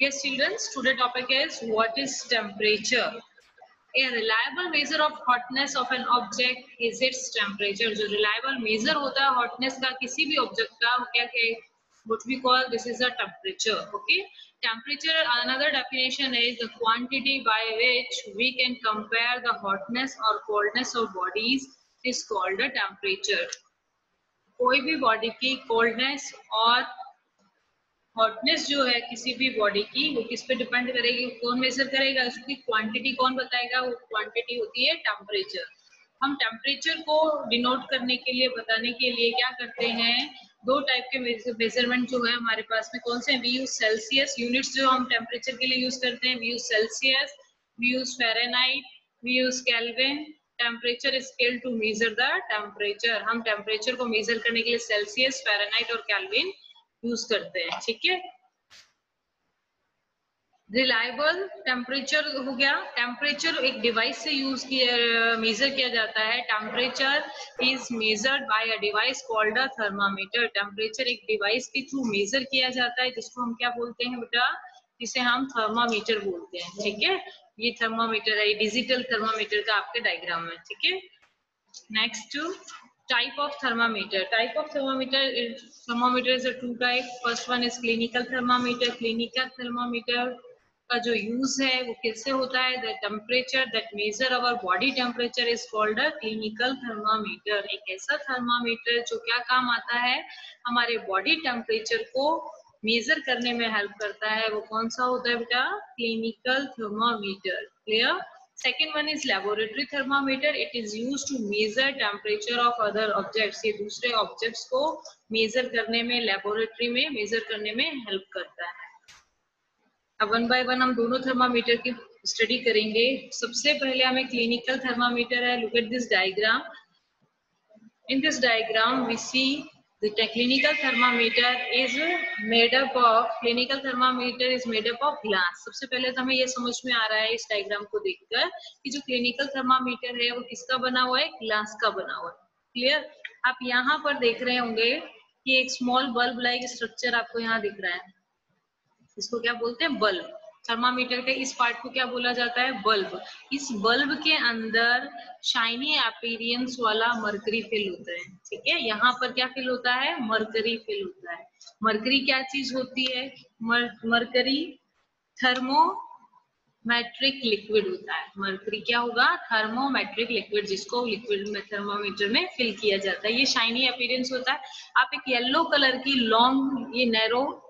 Yes, children, today topic is what is temperature? A reliable measure of hotness of an object is its temperature. जो reliable measure होता है hotness का किसी भी object का क्या क्या what we call this is a temperature. Okay, temperature another definition is the quantity by which we can compare the hotness or coldness of bodies is called a temperature. कोई भी body की coldness और hotness जो है किसी भी body की, वो किस पे डिपेंड करेगी कौन मेजर करेगा, उसकी क्वांटिटी कौन बताएगा, वो क्वांटिटी होती है टेम्परेचर हम टेम्परेचर को डिनोट करने के लिए, बताने के लिए क्या करते हैं? दो टाइप के मेज़रमेंट जो है हमारे पास में कौन से वी यूज़ सेल्सियस यूनिट्स जो हम टेम्परेचर के लिए यूज़ करते हैं. We use Celsius we use Fahrenheit we use Kelvin temperature scale to measure the temperature हम टेम्परेचर को मेजर करने के लिए सेल्सियस फेरेनाइट और कैलविन यूज़ करते हैं, ठीक है? रिलायबल टेम्परेचर हो गया। टेम्परेचर एक डिवाइस से यूज़ किया मेजर किया जाता है। Temperature is measured by a device called a thermometer temperature एक डिवाइस के थ्रू मेजर किया जाता है, जिसको हम क्या बोलते हैं बेटा? जिसे हम थर्मामीटर बोलते हैं, ठीक है? ये थर्मामीटर है, ये डिजिटल थर्मामीटर का आपके डायग्राम में, ठीक है? Next type of thermometer. Type of thermometer is thermometer is a two type. First one is clinical thermometer. Clinical thermometer का जो यूज़ है, वो किससे होता है? The temperature that measure our body temperature is called a clinical thermometer एक ऐसा thermometer जो क्या काम आता है? हमारे बॉडी टेम्परेचर को मेजर करने में हेल्प करता है। वो कौन सा होता है बेटा? Clinical thermometer clear second one is laboratory thermometer it is use to measure temperature of other objects ये दूसरे ऑब्जेक्ट्स को मेजर करने में लेबोरेटरी में मेजर करने में हेल्प करता है। अब वन बाय वन हम दोनों थर्मामीटर की स्टडी करेंगे। सबसे पहले हमें क्लिनिकल थर्मामीटर है। Look at this diagram in this diagram we see The clinical thermometer is made up of, clinical thermometer is made up of glass. सबसे पहले तो हमें ये समझ में आ रहा है इस डायग्राम को देखकर कि जो क्लिनिकल थर्मामीटर है वो किसका बना हुआ है? ग्लास का बना हुआ है। क्लियर आप यहाँ पर देख रहे होंगे कि एक स्मॉल बल्ब लाइक स्ट्रक्चर आपको यहाँ दिख रहा है। इसको क्या बोलते हैं? बल्ब थर्मामीटर के इस पार्ट को क्या बोला जाता है? बल्ब। इस बल्ब के अंदर शाइनी अपीरियंस वाला मरकरी फिल होता है ठीक है? यहाँ पर क्या फिल होता है? मरकरी फिल होता है। मरकरी क्या चीज़ होती है? मर, मरकरी थर्मोमेट्रिक लिक्विड होता है। मरकरी क्या होगा? थर्मोमेट्रिक लिक्विड जिसको लिक्विड में थर्मोमीटर में फिल किया जाता है। ये शाइनी अपीरियंस होता है। आप एक येलो कलर की लॉन्ग ये नैरो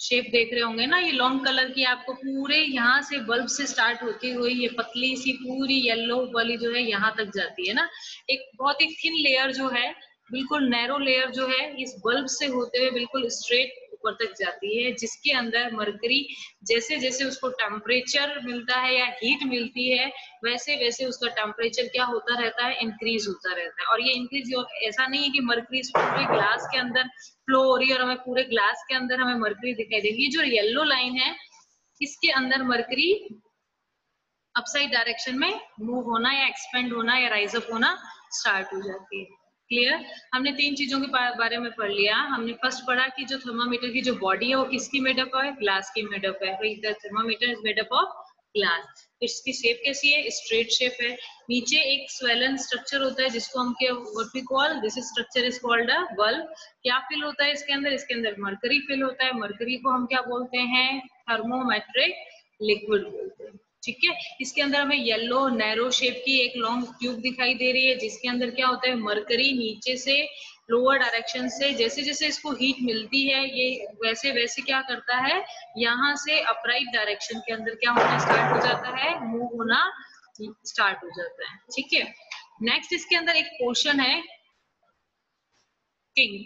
शेप देख रहे होंगे ना, ये लॉन्ग कलर की आपको पूरे यहाँ से बल्ब से स्टार्ट होती हुई ये पतली सी पूरी येलो वाली जो है यहाँ तक जाती है ना। एक बहुत ही थिन लेयर जो है, बिल्कुल नैरो लेयर जो है, इस बल्ब से होते हुए बिल्कुल स्ट्रेट ऊपर तक जाती है, जिसके अंदर मरकरी जैसे जैसे उसको टेम्परेचर मिलता है या हीट मिलती है, वैसे वैसे उसका टेम्परेचर क्या होता रहता है? इंक्रीज होता रहता है। और ये इंक्रीज ऐसा नहीं है कि मरकरी पूरे ग्लास के अंदर फ्लो हो रही है और हमें पूरे ग्लास के अंदर हमें मरकरी दिखाई देगी। जो येलो लाइन है, इसके अंदर मरकरी अपसाइड डायरेक्शन में मूव होना या एक्सपेंड होना या राइज अप होना स्टार्ट हो जाती है। क्लियर हमने तीन चीज़ों के बारे में पढ़ लिया। हमने फ़र्स्ट पढ़ा कि जो थर्मामीटर की जो बॉडी है, वो किसकी मेडअप है? ग्लास की मेडअप है। Thermometer is made up of glass इसकी शेप कैसी है? स्ट्रेट शेप है। नीचे एक स्वेलन स्ट्रक्चर होता है, जिसको हम क्या what we call this structure is called a bulb क्या फिल होता है इसके अंदर? इसके अंदर मरकरी फिल होता है। मरकरी को हम क्या बोलते हैं? थर्मोमेट्रिक लिक्विड बोलते हैं। ठीक है? इसके अंदर हमें येलो नैरो शेप की एक लॉन्ग ट्यूब दिखाई दे रही है, जिसके अंदर क्या होता है? मरकरी नीचे से लोअर डायरेक्शन से जैसे जैसे इसको हीट मिलती है, ये वैसे वैसे क्या करता है? यहाँ से अपराइट डायरेक्शन के अंदर क्या होना स्टार्ट हो जाता है? मूव होना स्टार्ट हो जाता है, ठीक है? नेक्स्ट इसके अंदर एक पोर्शन है किंग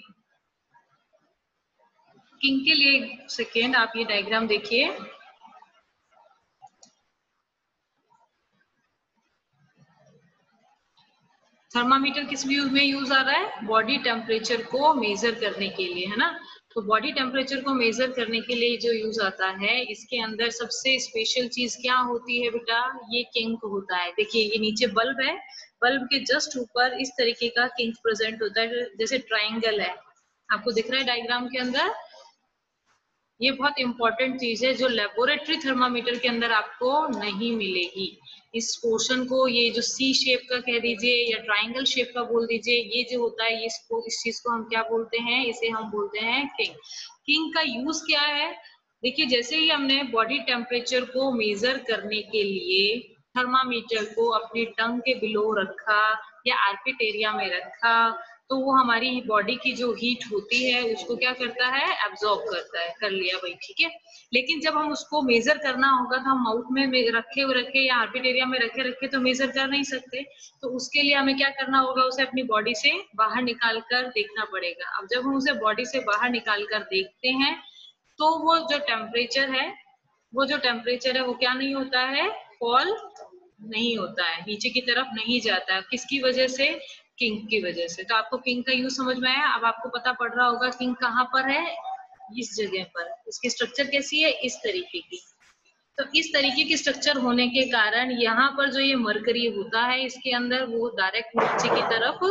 किंग के लिए सेकेंड आप ये डायग्राम देखिए। थर्मामीटर किस व्यू में यूज़ आ रहा है? बॉडी टेम्परेचर को मेजर करने के लिए, है ना? तो बॉडी टेम्परेचर को मेजर करने के लिए जो यूज़ आता है, इसके अंदर सबसे स्पेशल चीज़ क्या होती है बेटा? ये किंक होता है। देखिए, ये नीचे बल्ब है। बल्ब के जस्ट ऊपर इस तरीके का किंक प्रेजेंट होता है, जैसे ट्राइंगल है। आपको दिख रहा है डायग्राम के अंदर? ये बहुत इंपॉर्टेंट चीज़ है जो लेबोरेटरी थर्मामीटर के अंदर आपको नहीं मिलेगी। इस पोर्शन को ये जो सी शेप का कह दीजिए या ट्राइंगल शेप का बोल दीजिए, ये जो होता है इसको, इस चीज़ को हम क्या बोलते हैं? इसे हम बोलते हैं किंग किंग का यूज़ क्या है? देखिए, जैसे ही हमने बॉडी टेम्परेचर को मेजर करने के लिए थर्मामीटर को अपनी टंग के बिलो रखा या आर्पिट एरिया में रखा तो वो हमारी बॉडी की जो हीट होती है, उसको क्या करता है? एब्जॉर्ब करता है, कर लिया भाई, ठीक है? लेकिन जब हम उसको मेजर करना होगा तो हम माउथ में रखे हुए रखे या हार्पिट एरिया में रखे रखे तो मेजर कर नहीं सकते। तो उसके लिए हमें क्या करना होगा? उसे अपनी बॉडी से बाहर निकाल कर देखना पड़ेगा। अब जब हम उसे बॉडी से बाहर निकाल कर देखते हैं तो वो जो टेम्परेचर है, वो जो टेम्परेचर है, वो क्या नहीं होता है? फॉल नहीं होता है। नीचे की तरफ़ नहीं जाता है। किसकी वजह से? किंग की वजह से। तो आपको किंग का यूज़ समझ में आया? अब आपको पता पड़ रहा होगा किंग कहाँ पर है, इस जगह पर। इसकी स्ट्रक्चर कैसी है? इस तरीके की। तो इस तरीके की स्ट्रक्चर होने के कारण यहाँ पर जो ये मरकरी होता है, इसके अंदर वो डायरेक्ट नीचे की तरफ़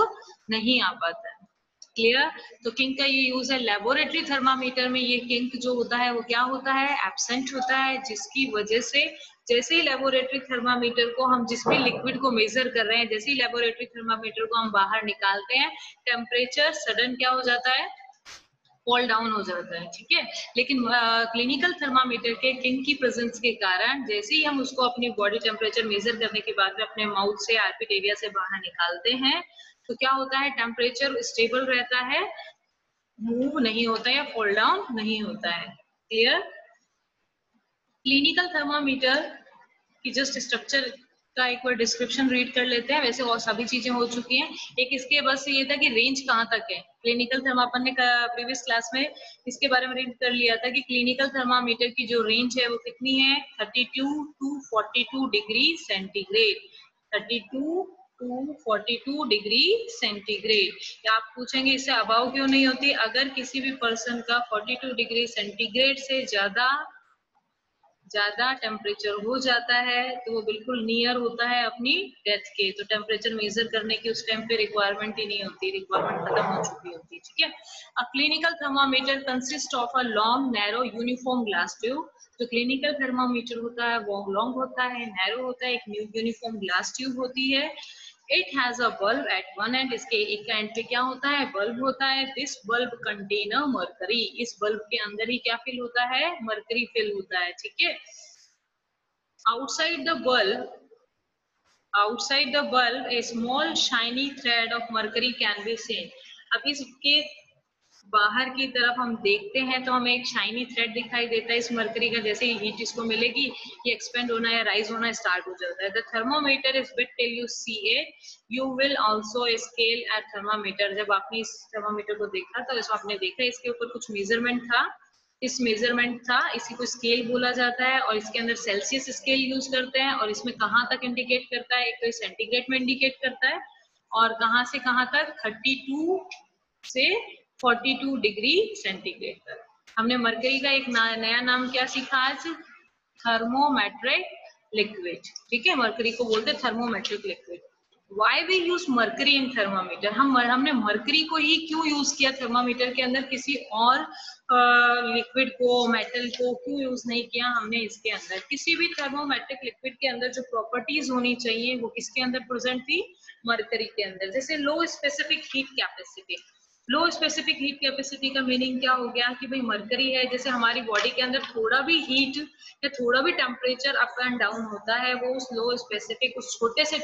नहीं आ पाता क्लियर तो किंग का ये यूज़ है लेबोरेटरी थर्मामीटर में ये किंक जो होता है वो क्या होता है? एबसेंट होता है, जिसकी वजह से जैसे ही लेबोरेटरी थर्मामीटर को हम जिस भी लिक्विड को मेजर कर रहे हैं, जैसे ही लेबोरेटरी थर्मामीटर को हम बाहर निकालते हैं टेम्परेचर सडन क्या हो जाता है? फॉल डाउन हो जाता है, ठीक है? लेकिन क्लिनिकल थर्मामीटर के किंग की प्रेजेंस के कारण जैसे ही हम उसको अपनी बॉडी टेम्परेचर मेजर करने के बाद में अपने माउथ से आर्पिट एरिया से बाहर निकालते हैं तो क्या होता है टेम्परेचर स्टेबल रहता है मूव नहीं होता या फॉल डाउन नहीं होता है. क्लियर क्लिनिकल थर्मामीटर की जस्ट स्ट्रक्चर का एक बार डिस्क्रिप्शन रीड कर लेते हैं. वैसे और सभी चीज़ें हो चुकी हैं. एक इसके बस ये था कि रेंज कहाँ तक है? क्लिनिकल थर्मापन ने प्रीवियस क्लास में इसके बारे में रीड कर लिया था कि क्लिनिकल थर्मामीटर की जो रेंज है वो कितनी है? 32 to 42 degree centigrade 32 to 42 degree centigrade आप पूछेंगे इससे अभाव क्यों नहीं होती? अगर किसी भी पर्सन का 42 डिग्री सेंटीग्रेड से ज़्यादा ज़्यादा टेम्परेचर हो जाता है तो वो बिल्कुल नियर होता है अपनी डेथ के। तो टेम्परेचर मेजर करने की उस टाइम पे रिक्वायरमेंट ही नहीं होती। रिक्वायरमेंट खत्म हो चुकी होती है ठीक है? A clinical thermometer consist of a long narrow uniform glass tube जो क्लिनिकल थर्मामीटर होता है, वो लॉन्ग होता है नैरो होता है। एक न्यू यूनिफॉर्म ग्लास ट्यूब होती है। It has a bulb at one end इसके एक एंड पे क्या होता है? बल्ब होता है। दिस बल्ब कंटेन मरकरी इस बल्ब के अंदर ही क्या फिल होता है? मरकरी फिल होता है, ठीक है? Outside the bulb outside the bulb a small shiny thread of mercury can be seen अब इसके बाहर की तरफ़ हम देखते हैं तो हमें एक शाइनी थ्रेड दिखाई देता है इस मरकरी का, जैसे ही हीट इसको मिलेगी, ये एक्सपेंड होना या राइज होना स्टार्ट हो जाता है। The thermometer is bit till you see it you will also scale at thermometer जब आपने इस थर्मामीटर को देखा तो इसको आपने देखा, इसके ऊपर कुछ मेज़रमेंट था। इस मेज़रमेंट था, इसी को स्केल बोला जाता है और इसके अंदर सेल्सियस स्केल यूज़ करते हैं और इसमें कहाँ तक इंडिकेट करता है? एक तो सेंटीग्रेड में इंडिकेट करता है और कहाँ से कहाँ तक? 32 से 42 डिग्री सेंटीग्रेड तक हमने मरकरी का एक नया नाम क्या सीखा आज? Thermometric liquid. ठीक है, मरकरी को बोलते thermometric liquid. Why we use mercury in thermometer हम हमने मरकरी को ही क्यों यूज़ किया थर्मामीटर के अंदर? किसी और लिक्विड को मेटल को क्यों यूज़ नहीं किया हमने इसके अंदर? किसी भी थर्मोमेट्रिक लिक्विड के अंदर जो प्रॉपर्टीज़ होनी चाहिए, वो किसके अंदर प्रेजेंट थी? मरकरी के अंदर। जैसे low specific heat capacity low specific heat capacity का मीनिंग क्या हो गया कि भाई मरकरी है, जैसे हमारी बॉडी के अंदर थोड़ा भी हीट या थोड़ा भी टेम्परेचर अप एंड डाउन होता है, वो उस लो स्पेसिफिक उस छोटे से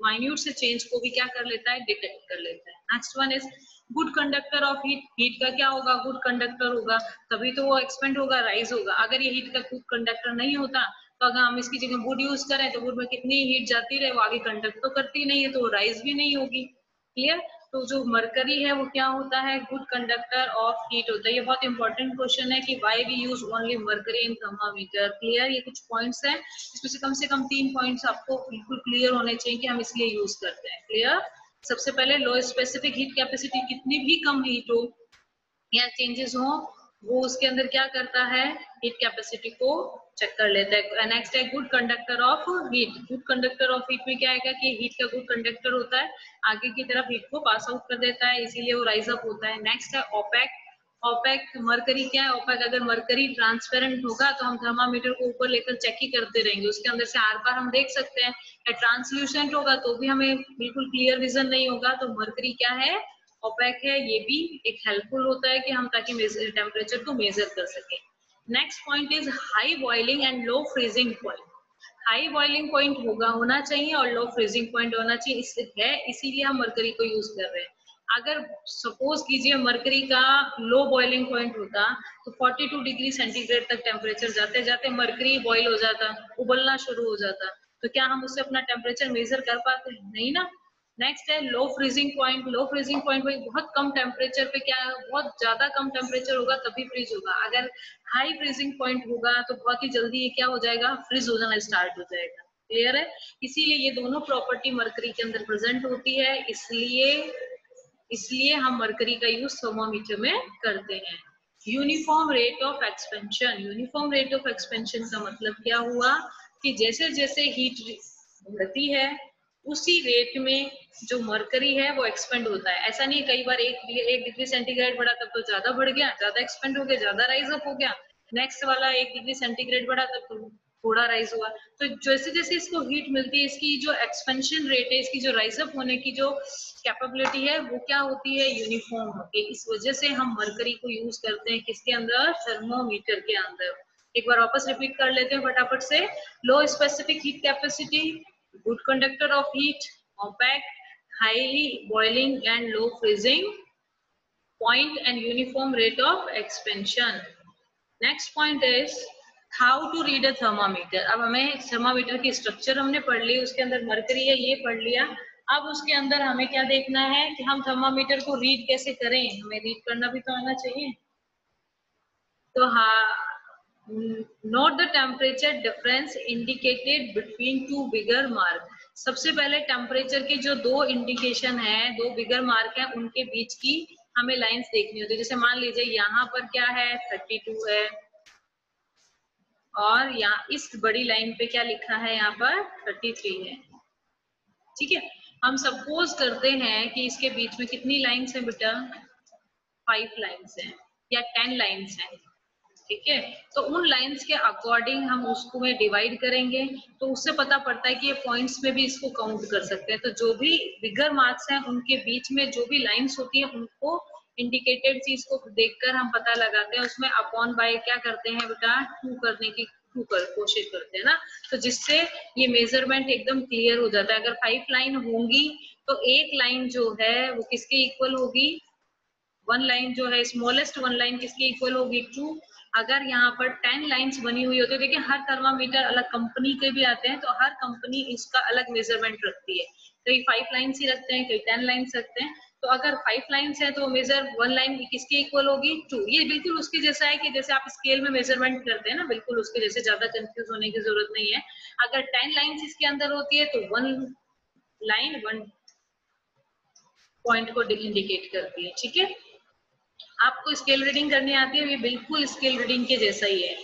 माइन्यूट से चेंज को भी क्या कर लेता है डिटेक्ट कर लेता है। Next one is good conductor of heat heat का क्या होगा? गुड कंडक्टर होगा। तभी तो वो एक्सपेंड होगा राइज होगा। अगर ये हीट का गुड कंडक्टर नहीं होता तो अगर हम इसकी जगह वुड यूज़ करें तो वुड में कितनी हीट जाती रहे, वो आगे कंडक्ट तो करती नहीं है तो राइज भी नहीं होगी। क्लियर तो जो मरकरी है वो क्या होता है? गुड कंडक्टर ऑफ़ हीट होता है। ये बहुत इंपॉर्टेंट क्वेश्चन है कि why we use only mercury in thermometer clear ये कुछ पॉइंट्स हैं। इसमें से कम से कम तीन पॉइंट्स आपको बिल्कुल क्लियर होने चाहिए कि हम इसलिए यूज़ करते हैं। क्लियर सबसे पहले लो स्पेसिफिक हीट कैपेसिटी कितनी भी कम हीट हो या चेंजेस हो वो उसके अंदर क्या करता है हीट कैपेसिटी को चेक कर लेता है। नेक्स्ट है good conductor of heat good conductor of heat में क्या है कि हीट का गुड कंडक्टर होता है, आगे की तरफ़ हीट को पास आउट कर देता है, इसीलिए वो राइज अप होता है। नेक्स्ट है ओपेक ओपेक मरकरी क्या है? ओपेक अगर मरकरी ट्रांसपेरेंट होगा तो हम थर्मामीटर को ऊपर लेकर चेक ही करते रहेंगे। उसके अंदर से आर पार हम देख सकते हैं या ट्रांसल्यूसेंट होगा तो भी हमें बिल्कुल क्लियर विजन नहीं होगा। तो मरकरी क्या है? ओपेक है, ये भी एक हेल्पफुल होता है कि हम ताकि टेम्परेचर को मेजर कर सके। Next point is high boiling and low freezing point high boiling point होगा, होना चाहिए और लो फ्रीजिंग पॉइंट होना चाहिए। इस, है, इसीलिए हम मरकरी को यूज़ कर रहे हैं। अगर सपोज़ कीजिए मरकरी का लो बॉइलिंग पॉइंट होता तो 42 डिग्री सेंटीग्रेड तक टेम्परेचर जाते जाते मरकरी बॉइल हो जाता, उबलना शुरू हो जाता। तो क्या हम उससे अपना टेम्परेचर मेजर कर पाते नहीं ना? नेक्स्ट है low freezing point low freezing point में बहुत कम टेम्परेचर पे क्या है बहुत ज़्यादा कम टेम्परेचर होगा तभी फ्रीज होगा। अगर हाई फ्रीजिंग पॉइंट होगा तो बहुत ही जल्दी ये क्या हो जाएगा फ्रीज हो जाना स्टार्ट हो जाएगा। क्लियर है? इसीलिए ये दोनों प्रॉपर्टी मरकरी के अंदर प्रेजेंट होती है, इसलिए इसलिए हम मरकरी का यूज़ थर्मोमीटर में करते हैं। Uniform rate of expansion uniform rate of expansion का मतलब क्या हुआ कि जैसे जैसे हीट बढ़ती है उसी रेट में जो मरकरी है, वो एक्सपेंड होता है। ऐसा नहीं कई बार एक एक डिग्री सेंटीग्रेड बढ़ा, तब तो ज़्यादा बढ़ गया, ज़्यादा एक्सपेंड हो गया, ज़्यादा राइज अप हो गया। नेक्स्ट वाला एक डिग्री सेंटीग्रेड बढ़ा, तब तो थोड़ा राइज हुआ। तो जैसे जैसे इसको हीट मिलती है, इसकी जो एक्सपेंशन रेट है, इसकी जो राइज अप होने की जो कैपेबिलिटी है, वो क्या होती है? यूनिफॉर्म होती है। इस वजह से हम मरकरी को यूज़ करते हैं किसके अंदर? थर्मोमीटर के अंदर। एक बार वापस रिपीट कर लेते हैं फटाफट से। Low specific heat capacity good conductor of heat compact, highly boiling and low freezing. Point and uniform rate of expansion. Next point is how to read a thermometer अब हमें थर्मामीटर की स्ट्रक्चर हमने पढ़ ली, उसके अंदर मरकरी है, ये पढ़ लिया। अब उसके अंदर हमें क्या देखना है कि हम थर्मामीटर को रीड कैसे करें? हमें रीड करना भी तो आना चाहिए। तो हाँ note the temperature difference indicated between two bigger mark सबसे पहले टेम्परेचर के जो दो इंडिकेशन है, दो बिगर मार्क है, उनके बीच की हमें लाइंस देखनी होती है। जैसे मान लीजिए, यहाँ पर क्या है? 32 है। और यहाँ इस बड़ी लाइन पे क्या लिखा है? यहाँ पर थर्टी थ्री है। ठीक है? हम सपोज़ करते हैं कि इसके बीच में कितनी लाइन्स है बेटा? फाइव लाइन्स हैं या टेन लाइन्स हैं। ठीक है? तो उन लाइंस के अकॉर्डिंग हम उसको में डिवाइड करेंगे तो उससे पता पड़ता है कि ये पॉइंट्स में भी इसको काउंट कर सकते हैं। तो जो भी बिगर मार्क्स हैं, उनके बीच में जो भी लाइंस होती है, उनको इंडिकेटेड चीज़ को देखकर हम पता लगाते हैं। उसमें अपॉन बाय क्या करते हैं बेटा? टू करने की टू कर, कोशिश करते हैं ना? तो जिससे ये मेज़रमेंट एकदम क्लियर हो जाता है। अगर फाइव लाइन होंगी तो एक लाइन जो है, वो किसके इक्वल होगी? वन लाइन जो है स्मॉलेस्ट वन लाइन किसके इक्वल होगी? टू अगर यहाँ पर टेन लाइंस बनी हुई होती है, देखिए हर थर्मामीटर अलग कंपनी के भी आते हैं तो हर कंपनी इसका अलग मेज़रमेंट रखती है। कई फाइव लाइन्स ही रखते हैं, कई टेन लाइन्स रखते हैं। तो अगर फाइव लाइन्स है तो मेजर वन लाइन किसके इक्वल होगी? टू ये बिल्कुल उसके जैसा है कि जैसे आप स्केल में मेज़रमेंट करते हैं ना, बिल्कुल उसके जैसे ज़्यादा कंफ्यूज होने की ज़रूरत नहीं है। अगर टेन लाइन्स इसके अंदर होती है तो वन लाइन वन पॉइंट को इंडिकेट करती है, ठीक है? आपको स्केल रीडिंग करनी आती है ये बिल्कुल स्केल रीडिंग के जैसा ही है।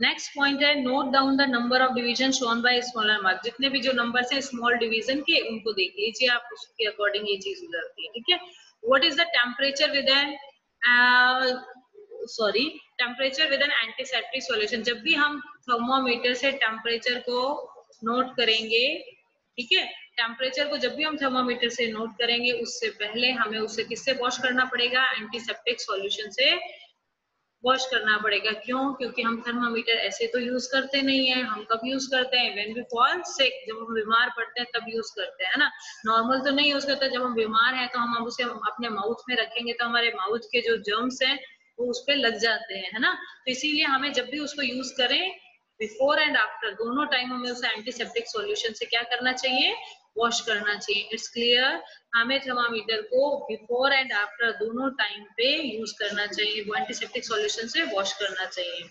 नेक्स्ट पॉइंट है note down the number of division shown by smaller mark जितने भी जो नंबर है स्मॉल डिवीज़न के, उनको देख लीजिए आप, उसके अकॉर्डिंग ये चीज़ जाती है, ठीक है? What is the temperature with an sorry temperature with an antiseptic solution जब भी हम थर्मोमीटर से टेम्परेचर को नोट करेंगे, ठीक है? टेम्परेचर को जब भी हम थर्मोमीटर से नोट करेंगे, उससे पहले हमें उसे किससे वॉश करना पड़ेगा? एंटीसेप्टिक सॉल्यूशन से वॉश करना पड़ेगा। क्यों? क्योंकि हम थर्मामीटर ऐसे तो यूज़ करते नहीं है। हम कब यूज़ करते हैं? वेन वी फॉल सिक जब हम बीमार पड़ते हैं, तब यूज़ करते हैं ना? नॉर्मल तो नहीं यूज़ करते। जब हम बीमार हैं तो हम उसे अपने माउथ में रखेंगे तो हमारे माउथ के जो जर्म्स हैं, वो उस पर लग जाते हैं, है ना? तो इसीलिए हमें जब भी उसको यूज़ करें बिफोर एंड आफ्टर दोनों टाइम हमें उसे एंटीसेप्टिक सॉल्यूशन से क्या करना चाहिए? वॉश करना चाहिए। इट्स क्लियर हमें थर्मामीटर को बिफोर एंड आफ्टर दोनों टाइम पे यूज़ करना चाहिए। वो एंटीसेप्टिक सॉल्यूशन से वॉश करना चाहिए।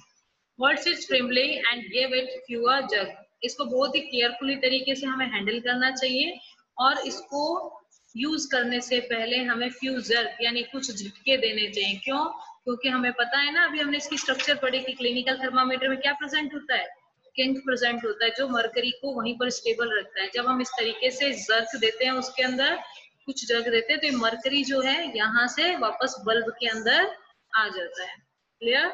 Words is firmly and give it fewer jug इसको बहुत ही केयरफुली तरीके से हमें हैंडल करना चाहिए और इसको यूज़ करने से पहले हमें फ्यू जर्क यानी कुछ झटके देने चाहिए। क्यों? क्योंकि हमें पता है ना, अभी हमने इसकी स्ट्रक्चर पढ़ी कि क्लिनिकल थर्मामीटर में क्या प्रेजेंट होता है? किंग प्रेजेंट होता है, जो मरकरी को वहीं पर स्टेबल रखता है। जब हम इस तरीके से जर्क देते हैं उसके अंदर, कुछ जर्क देते हैं तो ये मरकरी जो है, यहाँ से वापस बल्ब के अंदर आ जाता है। Clear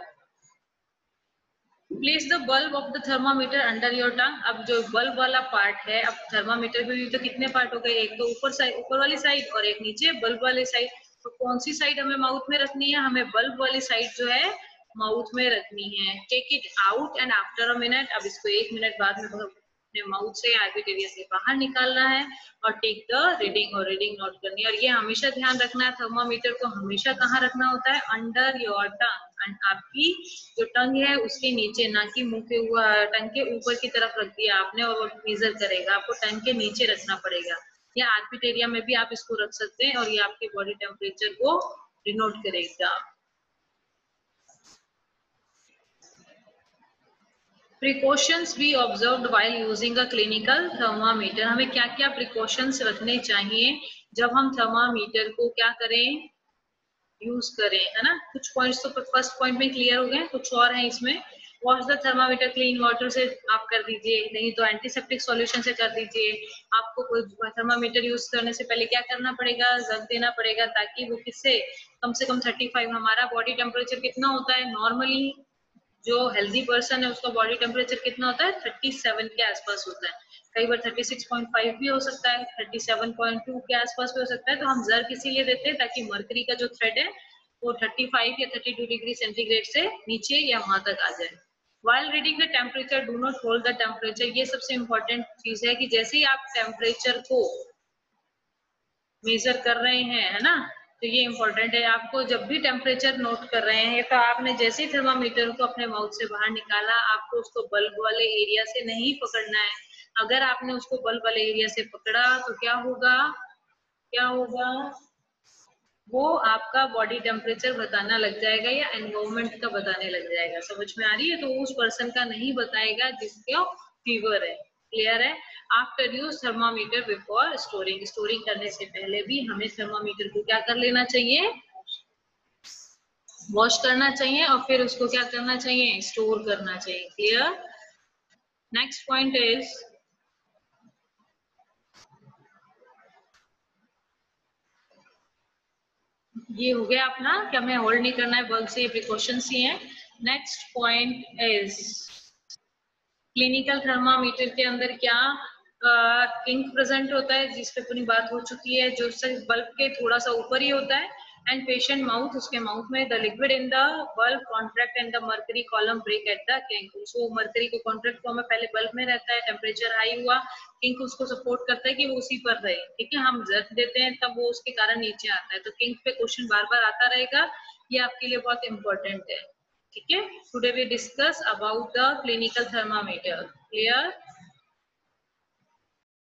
place the bulb of the thermometer under your tongue अब जो बल्ब वाला पार्ट है, अब थर्मामीटर में भी तो कितने पार्ट हो गए? एक तो ऊपर साइड ऊपर वाली साइड और एक नीचे बल्ब वाली साइड तो कौन सी साइड हमें माउथ में रखनी है? हमें बल्ब वाली साइड जो है माउथ में रखनी है। Take it out and after a minute अब इसको एक मिनट बाद में अपने माउथ से आर्बिट एरिया से बाहर निकालना है और टेक द रीडिंग और रीडिंग नोट करनी है। और ये हमेशा ध्यान रखना है थर्मामीटर को हमेशा कहाँ रखना होता है? अंडर योर टंग एंड आपकी जो टंग है, उसके नीचे, ना कि मुँह के टंग के ऊपर की तरफ़ रख दिया आपने और मेजर करेगा। आपको टंग के नीचे रखना पड़ेगा। या आर्बिट एरिया में भी आप इसको रख सकते हैं और ये आपके बॉडी टेम्परेचर को डिनोट करेगा। Precautions be observe while using a clinical thermometer हमें क्या क्या प्रिकॉशंस रखने चाहिए? जब हम थर्मामीटर को क्या करें? यूज़ करें, है ना? कुछ पॉइंट्स तो फ़र्स्ट पॉइंट में क्लियर हो गए कुछ और है इसमें। Wash the thermometer clean water से आप कर दीजिए, नहीं तो एंटीसेप्टिक सॉल्यूशन से कर दीजिए। आपको थर्मामीटर यूज़ करने से पहले क्या करना पड़ेगा? जग देना पड़ेगा ताकि वो किससे? कम से कम 35 हमारा बॉडी टेम्परेचर कितना होता है? नॉर्मली जो हेल्दी पर्सन है, उसका बॉडी टेम्परेचर कितना होता है? थर्टी सेवन के आसपास होता है। कई बार थर्टी सिक्स पॉइंट फाइव भी हो सकता है थर्टी सेवन पॉइंट टू के आसपास भी हो सकता है तो हम जर्क इसीलिए देते हैं ताकि मर्करी का जो थ्रेड है, वो थर्टी फाइव या थर्टी टू डिग्री सेंटीग्रेड से नीचे या वहाँ तक आ जाए। While reading the temperature do not hold the temperature ये सबसे इंपॉर्टेंट चीज़ है कि जैसे ही आप टेम्परेचर को मेजर कर रहे हैं, है ना? तो ये इंपॉर्टेंट है। आपको जब भी टेम्परेचर नोट कर रहे हैं तो आपने जैसे ही थर्मामीटर को अपने माउथ से बाहर निकाला, आपको उसको बल्ब वाले एरिया से नहीं पकड़ना है। अगर आपने उसको बल्ब वाले एरिया से पकड़ा तो क्या होगा? क्या होगा? वो आपका बॉडी टेम्परेचर बताना लग जाएगा या एनवायरमेंट का बताने लग जाएगा। समझ में आ रही है? तो उस पर्सन का नहीं बताएगा जिसको फीवर है। क्लियर है? After use thermometer before storing storing करने से पहले भी हमें थर्मामीटर को क्या कर लेना चाहिए? वॉश करना चाहिए और फिर उसको क्या करना चाहिए? स्टोर करना चाहिए। क्लियर नेक्स्ट पॉइंट इज़ ये हो गया अपना कि हमें होल्ड नहीं करना है बल्ब से ये प्रिकॉशंस ही है। Next point is clinical thermometer के अंदर क्या इंक uh, प्रेजेंट होता है जिस पे पूरी बात हो चुकी है जो बल्ब के थोड़ा सा ऊपर ही होता है। एंड पेशेंट माउथ उसके माउथ में the liquid in the bulb contract and the mercury column break at the kink उसको मर्करी को कॉन्ट्रैक्ट फॉर्म में पहले बल्ब में रहता है टेम्परेचर हाई हुआ किंक उसको सपोर्ट करता है कि वो उसी पर रहे। ठीक है, हम जर्क देते हैं, तब वो उसके कारण नीचे आता है। तो किंक पे क्वेश्चन बार बार आता रहेगा, ये आपके लिए बहुत इंपॉर्टेंट है। ठीक है? Today we discuss about the clinical thermometer clear